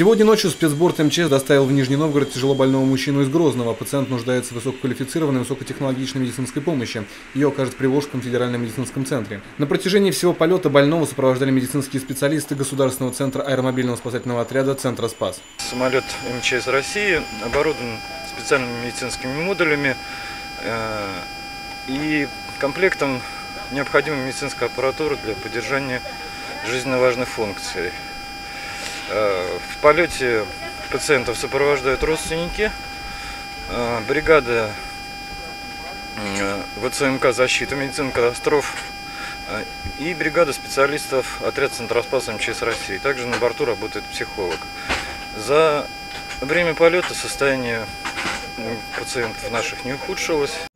Сегодня ночью спецборд МЧС доставил в Нижний Новгород тяжелобольного мужчину из Грозного. Пациент нуждается в высококвалифицированной, высокотехнологичной медицинской помощи. Ее окажет при Волжском федеральном медицинском центре. На протяжении всего полета больного сопровождали медицинские специалисты Государственного центра аэромобильного спасательного отряда «Центра СПАС». Самолет МЧС России оборудован специальными медицинскими модулями э, и комплектом необходимой медицинской аппаратуры для поддержания жизненно важных функций. Э, в полете пациентов сопровождают родственники. Э, бригада э, ВЦМК «Защита медицины катастроф» и бригада специалистов отряд Центроспаса МЧС России. Также на борту работает психолог. За время полета состояние пациентов наших не ухудшилось.